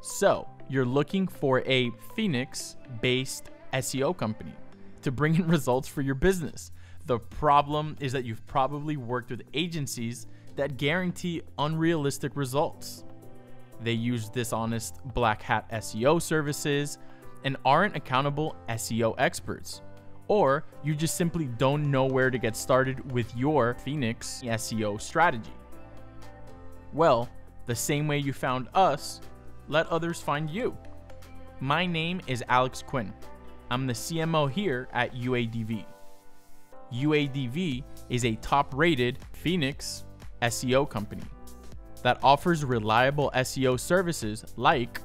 So, you're looking for a Phoenix based SEO company to bring in results for your business. The problem is that you've probably worked with agencies that guarantee unrealistic results. They use dishonest black hat SEO services and aren't accountable SEO experts. Or you just simply don't know where to get started with your Phoenix SEO strategy. Well, the same way you found us, let others find you. My name is Alex Quin. I'm the CMO here at UADV. UADV is a top rated Phoenix SEO company that offers reliable SEO services like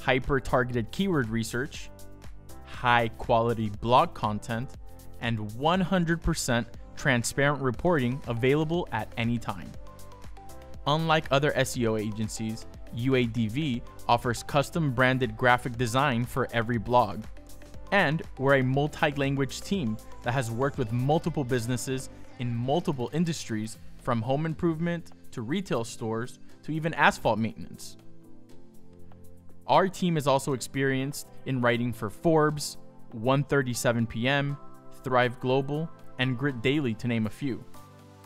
hyper targeted keyword research, high quality blog content, and 100% transparent reporting available at any time. Unlike other SEO agencies, UADV offers custom branded graphic design for every blog. And we're a multi language team that has worked with multiple businesses in multiple industries from home improvement to retail stores to even asphalt maintenance. Our team is also experienced in writing for Forbes, 137 PM, Thrive Global, and Grit Daily, to name a few.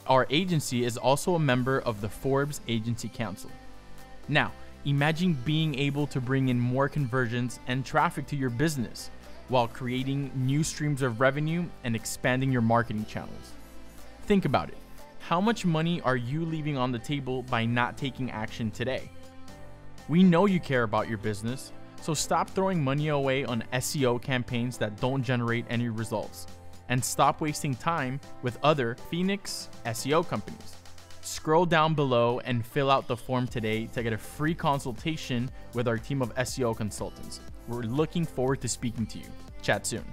Our agency is also a member of the Forbes Agency Council. Now, imagine being able to bring in more conversions and traffic to your business while creating new streams of revenue and expanding your marketing channels. Think about it. How much money are you leaving on the table by not taking action today? We know you care about your business, so stop throwing money away on SEO campaigns that don't generate any results, and stop wasting time with other Phoenix SEO companies. Scroll down below and fill out the form today to get a free consultation with our team of SEO consultants. We're looking forward to speaking to you. Chat soon.